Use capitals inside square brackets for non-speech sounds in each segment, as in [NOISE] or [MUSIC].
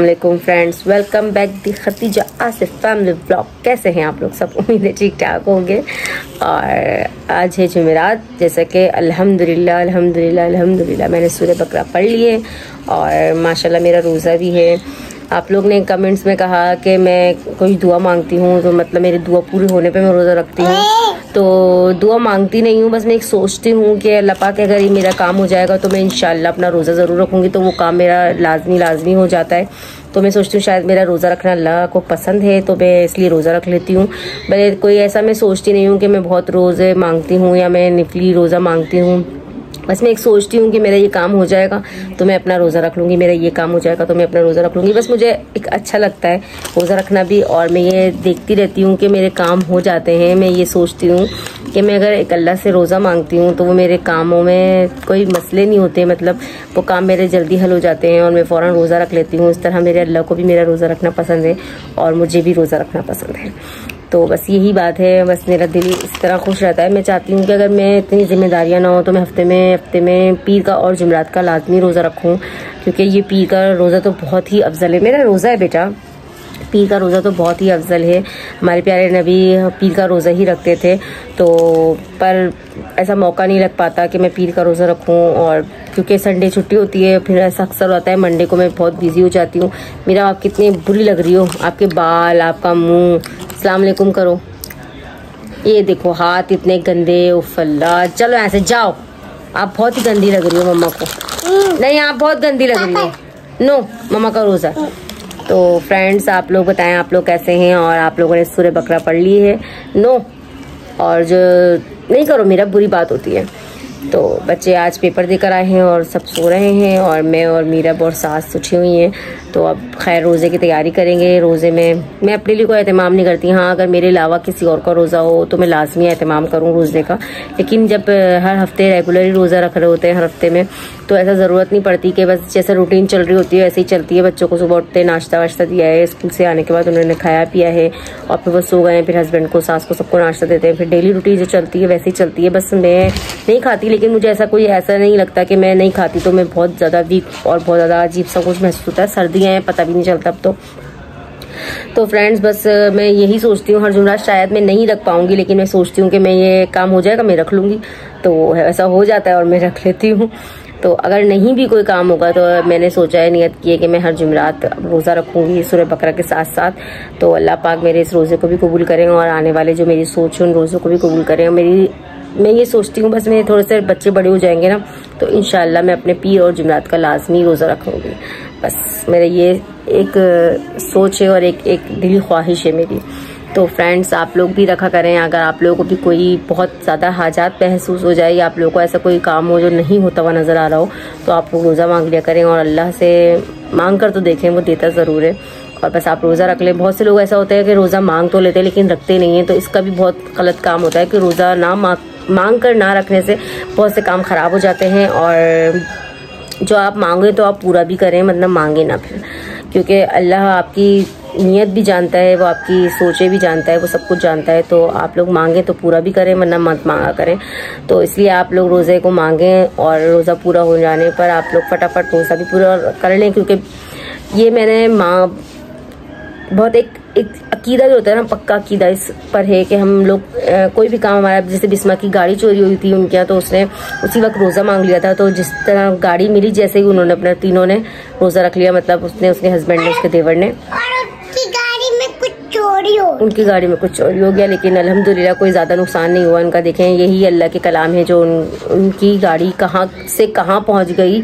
वालेकुम friends welcome back the Khatija Asif family blog कैसे हैं आप लोग सब? उम्मीद ठीक ठाक होंगे। और आज है जुमेरात। जैसा कि अल्हम्दुलिल्लाह अल्हम्दुलिल्लाह अल्हम्दुलिल्लाह, मैंने सूर्य बकरा पढ़ लिए। और माशाल्लाह मेरा रोज़ा भी है। आप लोग ने कमेंट्स में कहा कि मैं कोई दुआ मांगती हूँ तो मतलब मेरी दुआ पूरी होने पर मैं रोज़ा रखती हूँ। तो दुआ मांगती नहीं हूँ, बस मैं एक सोचती हूँ कि अल्लाह पाक अगर ये मेरा काम हो जाएगा तो मैं इन अपना रोज़ा ज़रूर रखूँगी। तो वो काम मेरा लाजमी लाजमी हो जाता है। तो मैं सोचती हूँ शायद मेरा रोज़ा रखना अल्लाह को पसंद है तो मैं इसलिए रोज़ा रख लेती हूँ। भले कोई ऐसा मैं सोचती नहीं हूँ कि मैं बहुत रोज़े मांगती हूँ या मैं निफली रोज़ा मांगती हूँ। बस मैं एक सोचती हूँ कि मेरा ये काम हो जाएगा तो मैं अपना रोज़ा रख लूँगी, मेरा ये काम हो जाएगा तो मैं अपना रोज़ा रख लूँगी। बस मुझे एक अच्छा लगता है रोज़ा रखना भी और मैं ये देखती रहती हूँ कि मेरे काम हो जाते हैं। मैं ये सोचती हूँ कि मैं अगर एक अल्लाह से रोज़ा मांगती हूँ तो वो मेरे कामों में कोई मसले नहीं होते मतलब वो काम मेरे जल्दी हल हो जाते हैं और मैं फ़ौर रोज़ा रख लेती हूँ। इस तरह मेरे अल्लाह को भी मेरा रोज़ा रखना पसंद है और मुझे भी रोज़ा रखना पसंद है। तो बस यही बात है। बस मेरा दिल इस तरह खुश रहता है। मैं चाहती हूँ कि अगर मैं इतनी जिम्मेदारियाँ ना हो तो मैं हफ़्ते में हफ़्ते में पीर का और जुमरात का लाजमी रोज़ा रखूँ। क्योंकि ये पीर का रोज़ा तो बहुत ही अफजल है। मेरा रोज़ा है बेटा। पीर का रोज़ा तो बहुत ही अफजल है। हमारे प्यारे नबी पीर का रोज़ा ही रखते थे। तो पर ऐसा मौका नहीं लग पाता कि मैं पीर का रोज़ा रखूँ और क्योंकि संडे छुट्टी होती है, फिर ऐसा अक्सर होता है, मंडे को मैं बहुत बिज़ी हो जाती हूँ। मेरा आप कितनी बुरी लग रही हो। आपके बाल, आपका मुँह सलामकुम करो। ये देखो हाथ इतने गंदे, उफल्ला। चलो ऐसे जाओ। आप बहुत ही गंदी लग रही हो मम्मा को। नहीं, आप बहुत गंदी लग रही हो। नो, मम्मा का रोज़ा। तो फ्रेंड्स आप लोग बताएँ, आप लोग कैसे हैं और आप लोगों ने सूर्य बकरा पढ़ ली है? नो। और जो, नहीं करो, मेरा बुरी बात होती है। तो बच्चे आज पेपर देकर आए हैं और सब सो रहे हैं और मैं और मीरा बहुत सास सुछी हुई हैं। तो अब खैर रोज़े की तैयारी करेंगे। रोज़े में मैं अपने लिए कोई अहतमाम नहीं करती। हाँ अगर मेरे अलावा किसी और का रोज़ा हो तो मैं लाजमी अहतमाम करूँ रोज़े का। लेकिन जब हर हफ़्ते रेगुलरली रोज़ा रख रहे होते हैं हर हफ़्ते में तो ऐसा ज़रूरत नहीं पड़ती कि बस जैसे रूटीन चल रही होती है, वैसे ही चलती है। बच्चों को सुबह उठते, नाश्ता वाश्ता दिया है स्कूल से आने के बाद उन्होंने खाया पिया है और फिर वो सो गए फिर हस्बैंड को, सास को सबको नाश्ता देते हैं। फिर डेली रूटीन जो चलती है, वैसे ही चलती है। बस मैं नहीं खाती लेकिन मुझे ऐसा कोई ऐसा नहीं लगता कि मैं नहीं खाती तो मैं बहुत ज़्यादा वीक और बहुत ज़्यादा अजीब सा कुछ महसूस होता है। सर्दियाँ हैं, पता भी नहीं चलता अब तो। तो फ्रेंड्स बस मैं यही सोचती हूँ हर जुमरात शायद मैं नहीं रख पाऊँगी, लेकिन मैं सोचती हूँ कि मैं ये काम हो जाएगा, मैं रख लूँगी। तो ऐसा हो जाता है और मैं रख लेती हूँ। तो अगर नहीं भी कोई काम होगा तो मैंने सोचा है, नियत की है कि मैं हर जुमरात रोज़ा रखूँगी सूर्य बकरा के साथ साथ तो अल्लाह पाक मेरे इस रोज़े को भी कबूल करें और आने वाले जो मेरी सोच है, उन रोज़ों को भी कबूल करें मेरी मैं ये सोचती हूँ, बस मेरे थोड़े से बच्चे बड़े हो जाएँगे ना तो इनशाला मैं अपने पीर और जुमरात का लाजमी रोज़ा रखूँगी। बस मेरा ये एक सोच है और एक एक दिली ख्वाहिश है मेरी। तो फ्रेंड्स, आप लोग भी रखा करें, अगर आप लोगों को भी कोई बहुत ज़्यादा हाजात महसूस हो जाए या आप लोगों को ऐसा कोई काम हो जो नहीं होता हुआ नज़र आ रहा हो तो आप लोग रोज़ा मांग लिया करें और अल्लाह से मांग कर तो देखें, वो देता ज़रूर है। और बस आप रोज़ा रख लें। बहुत से लोग ऐसा होता है कि रोज़ा मांग तो लेते हैं लेकिन रखते नहीं हैं तो इसका भी बहुत गलत काम होता है कि रोज़ा ना मांग मांग कर ना रखने से बहुत से काम ख़राब हो जाते हैं और जो आप मांगे तो आप पूरा भी करें मतलब मांगे ना फिर। क्योंकि अल्लाह आपकी नीयत भी जानता है, वो आपकी सोचे भी जानता है, वो सब कुछ जानता है तो आप लोग मांगे तो पूरा भी करें, वरना मत मांगा करें। तो इसलिए आप लोग रोज़े को मांगें और रोज़ा पूरा हो जाने पर आप लोग फटाफट रोज़ा भी पूरा कर लें, क्योंकि ये मैंने माँ, बहुत एक एक अकीदा जो होता है ना पक्का अकीदा इस पर है कि हम लोग कोई भी काम हमारा जैसे बिस्मा की गाड़ी चोरी हुई थी उनके यहाँ तो उसने उसी वक्त रोज़ा मांग लिया था। तो जिस तरह गाड़ी मिली जैसे ही उन्होंने अपने तीनों ने रोज़ा रख लिया मतलब उसने उसके हस्बैंड ने उसके देवर ने। चोरी हो उनकी गाड़ी में कुछ चोरी हो गया लेकिन अल्हम्दुलिल्लाह कोई ज़्यादा नुकसान नहीं हुआ। उनका देखें यही अल्लाह के कलाम है जो उन, उनकी गाड़ी कहाँ से कहाँ पहुँच गई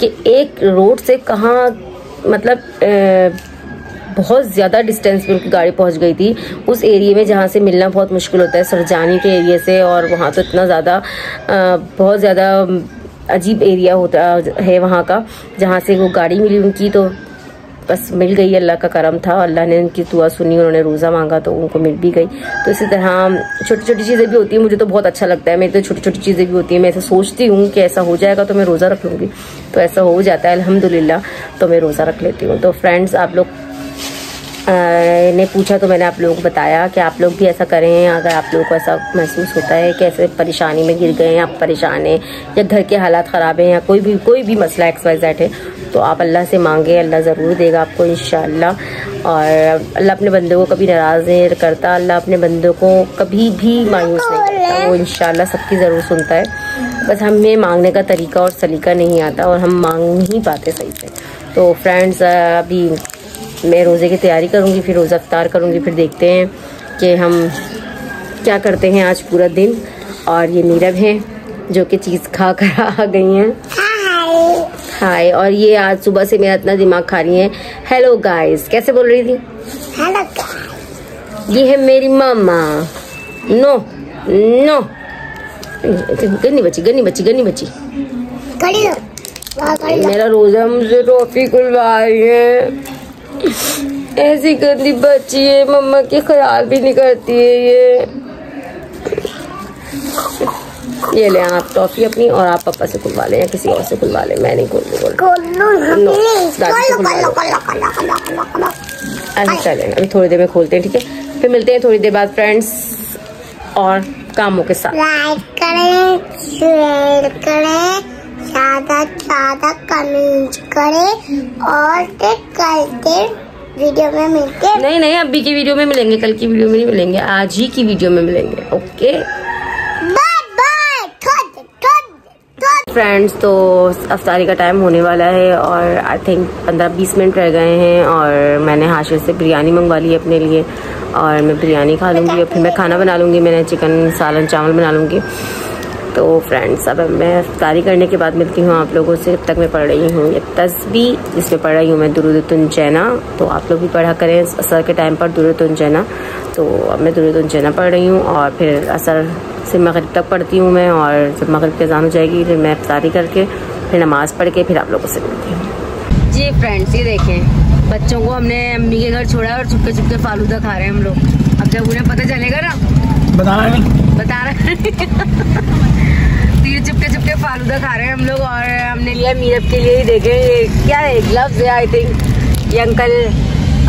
कि एक रोड से कहाँ मतलब बहुत ज़्यादा डिस्टेंस पे उनकी गाड़ी पहुँच गई थी। उस एरिया में जहाँ से मिलना बहुत मुश्किल होता है, सरजानी के एरिया से और वहाँ तो इतना ज़्यादा बहुत ज़्यादा अजीब एरिया होता है वहाँ का, जहाँ से वो गाड़ी मिली उनकी तो बस मिल गई अल्लाह का करम था, अल्लाह ने उनकी दुआ सुनी, उन्होंने रोज़ा मांगा तो उनको मिल भी गई। तो इसी तरह छोटी छोटी चीज़ें भी होती हैं, मुझे तो बहुत अच्छा लगता है, मेरी तो छोटी छोटी चीज़ें भी होती हैं, मैं ऐसा सोचती हूँ कि ऐसा हो जाएगा तो मैं रोज़ा रख लूँगी। तो ऐसा हो जाता है अलहमदिल्ला तो मैं रोज़ा रख लेती हूँ। तो फ्रेंड्स आप लोग ने पूछा तो मैंने आप लोगों को बताया कि आप लोग भी ऐसा करें अगर आप लोगों को ऐसा महसूस होता है कि ऐसे परेशानी में गिर गए हैं आप परेशान हैं या घर के हालात ख़राब हैं या कोई भी कोई भी मसला एक्स वाई जेड है तो आप अल्लाह से मांगे अल्लाह ज़रूर देगा आपको इन और अल्लाह अपने बंदों को कभी नाराज़ नहीं करता अल्लाह अपने बंदों को कभी भी मायूस नहीं करता वो इन सबकी ज़रूर सुनता है। बस हमें मांगने का तरीका और सलीका नहीं आता और हम मांग नहीं पाते सही से। तो फ्रेंड्स अभी मैं रोज़े की तैयारी करूँगी फिर रोज़ा अफ्तार करूँगी फिर देखते हैं कि हम क्या करते हैं आज पूरा दिन। और ये नीरव हैं जो कि चीज़ खा कर [LAUGHS] आ गई हैं। हाय। और ये आज सुबह से मेरा इतना दिमाग खा रही है। हेलो गाइस कैसे बोल रही थी? हेलो ये है मेरी मामा। नो नो गन्नी बच्ची गन्नी बच्ची गन्नी बच्ची। मेरा रोजा मुझे टॉफी खुलवाई है। ऐसी गंदी बच्ची है मम्मा की ख्याल भी नहीं करती है ये। ये ले आप टॉफी अपनी और आप पापा से खुलवा लें या किसी और से खुलवा लें मैं नहीं खोल अच्छा चलें अभी थोड़ी देर में खोलते हैं ठीक है? फिर मिलते हैं थोड़ी देर बाद फ्रेंड्स और कामों के साथ। लाइक करें शेयर करें। ज़्यादा ज़्यादा कमेंट करें और करते वीडियो में मिलते नहीं नहीं अभी की वीडियो में मिलेंगे कल की वीडियो में नहीं मिलेंगे आज ही की वीडियो में मिलेंगे ओके फ्रेंड्स तो अफ्तारी का टाइम होने वाला है और आई थिंक पंद्रह बीस मिनट रह गए हैं और मैंने हाशिर से बिरयानी मंगवा ली अपने लिए और मैं बिरयानी खा लूँगी और फिर मैं खाना बना लूँगी मैंने चिकन सालन चावल बना लूँगी। तो फ्रेंड्स अब मैं अफ्तारी करने के बाद मिलती हूँ आप लोगों से अब तक मैं पढ़ रही हूँ। ये तस्बी जिसमें पढ़ रही हूँ मैं दुरुदुनचैना तो आप लोग भी पढ़ा करें, असर के टाइम पर दुरुदुनचैना तो अब मैं दुरुदुनचैना पढ़ रही हूँ और फिर असर से मगरब तक पढ़ती हूँ मैं और जब मगरब के जान हो जाएगी, फिर मैं अफ्तारी करके फिर नमाज़ पढ़ के फिर आप लोगों से मिलती हूँ। जी फ्रेंड्स ये देखें, बच्चों को हमने अम्मी के घर छोड़ा और चुपके चुपके फालूदा खा रहे हैं हम लोग। अब जब उन्हें पता चलेगा ना बताना नहीं बता रहा [LAUGHS] ये चुपके चुपके फालूदा खा रहे हैं हम लोग और हमने लिया मीरब के लिए ही देखे। ये क्या है? ग्लव्स है आई थिंक ये अंकल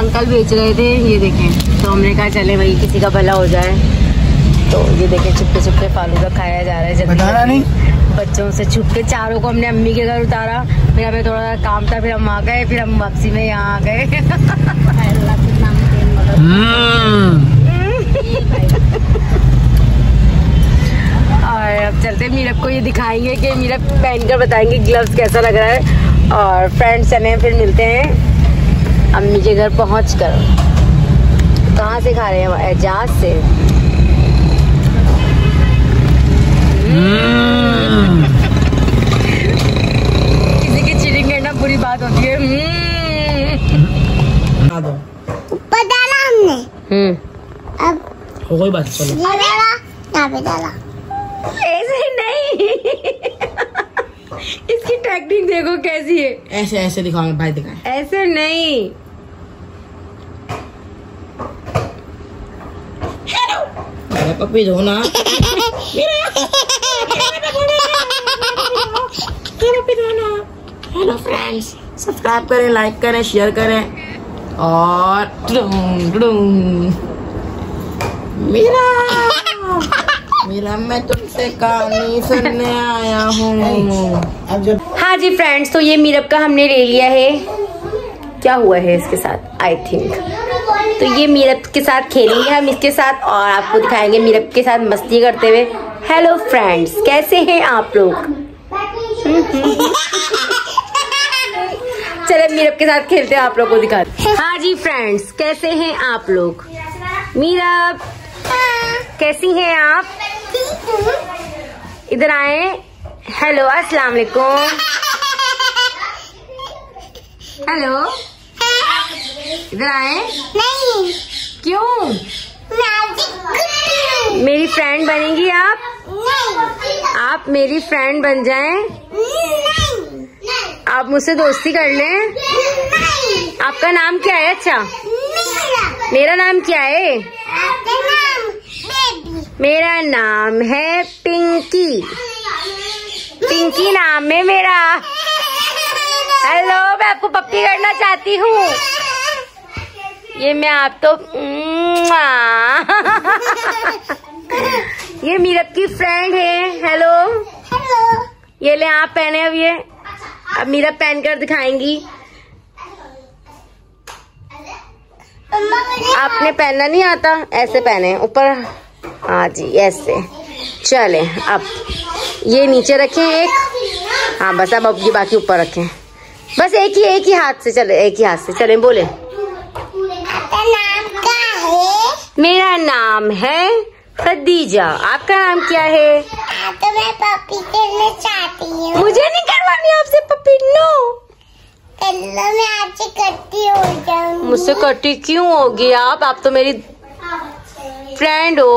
अंकल बेच रहे थे ये देखें। तो हमने कहा चले भाई किसी का भला हो जाए। तो ये देखें चुपके चुपके फालूदा खाया जा रहा है नहीं? बच्चों से छुप के चारों को हमने अम्मी के घर उतारा। फिर हमें थोड़ा सा काम था फिर हम आ गए फिर हम वापसी में यहाँ आ गए। [LAUGHS] [LAUGHS] और अब चलते मीरब को ये दिखाएँगे कि मीरब पहन कर बताएँगे ग्लव्स कैसा लग रहा है। और फ्रेंड्स चले फिर मिलते हैं। अम्मी के घर पहुँच कर। कहाँ से खा रहे हैं? एजाज से। किसी की चीटिंग करना बुरी बात होती है। ऊपर डाला हमने। हम्म। अब कोई बात चलो। डाला ऐसे नहीं। इसकी टेक्निक देखो कैसी है। ऐसे ऐसे दिखाओ भाई दिखाए ऐसे नहीं। पप्पी दो ना [LAUGHS] हेलो फ्रेंड्स सब्सक्राइब करें लाइक करें शेयर करें। और मेरा। मेरा मैं तुमसे कहानी सुनने आया हूँ। हाँ जी फ्रेंड्स तो ये मीरब का हमने ले लिया है। क्या हुआ है इसके साथ? आई थिंक तो ये मीरब के साथ खेलेंगे हम इसके साथ और आपको दिखाएँगे मीरब के साथ मस्ती करते हुए। हेलो फ्रेंड्स कैसे हैं आप लोग? [LAUGHS] चले मीरब के साथ खेलते हैं आप लोग को दिखाते हाँ जी फ्रेंड्स कैसे हैं आप लोग? मीरब कैसी हैं आप? इधर आए। हेलो अस्सलाम वालेकुम। हेलो इधर आए। नहीं क्यों? मेरी फ्रेंड बनेगी आप? नहीं आप मेरी फ्रेंड बन जाएँ। नहीं। आप मुझसे दोस्ती कर लें। आपका नाम क्या है अच्छा? मेरा नाम क्या है? मेरा नाम है पिंकी। पिंकी नाम है मेरा। हेलो मैं आपको पप्पी करना चाहती हूँ। ये मैं आप तो ये मीरब की फ्रेंड है। हेलो ये ले आप पहने अब ये। अब मीरब पहन कर दिखाएँगी। आपने पहनना नहीं आता? ऐसे पहने, ऊपर। हाँ जी ऐसे। चले अब ये नीचे रखें एक। हाँ बस अब अब ये बाकी ऊपर रखें। बस एक ही एक ही हाथ से चले एक ही हाथ से चले बोले। नाम क्या है मेरा नाम है खदीजा। आपका नाम क्या है? तो मैं पपी खेलना चाहती हूँ मुझे नहीं करवानी आपसे पपी नो। चलो मैं आपसे करती हो जाऊँगी। मुझसे कटी क्यों होगी आप? आप तो मेरी फ्रेंड हो।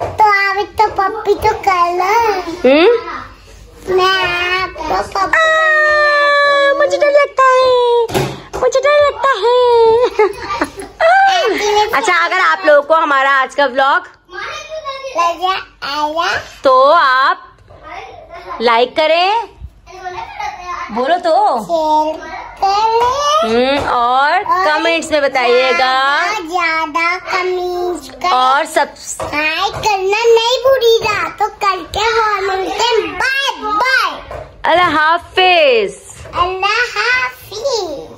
तो आप तो पप्पी तो कर लो हम्म? मैं आपको पप्पी मुझे डर लगता है। मुझे डर लगता है। [LAUGHS] अच्छा अगर आप लोगों को हमारा आज का व्लॉग तो आप लाइक करें। बोलो तो। हम्म, और कमेंट्स में बताइएगा। ज़्यादा कमीज और सब्सक्राइब करना नहीं भूलेगा। तो कल के बाय बाय अल्लाह हाफिज। अल्लाह हाफिज।